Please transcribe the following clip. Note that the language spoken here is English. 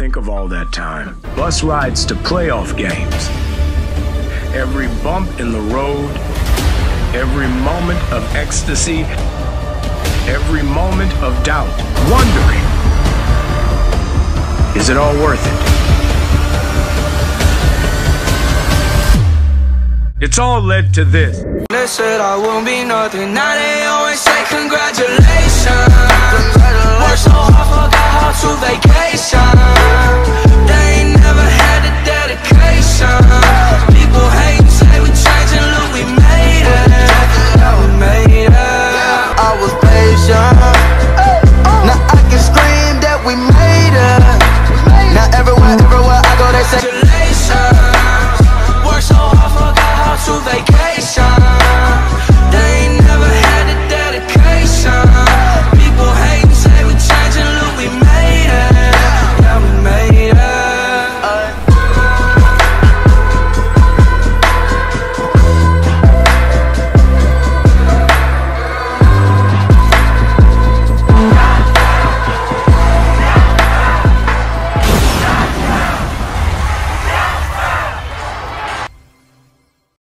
Think of all that time. Bus rides to playoff games. Every bump in the road. Every moment of ecstasy. Every moment of doubt. Wondering. Is it all worth it? It's all led to this. They said I won't be nothing, now they always say congratulations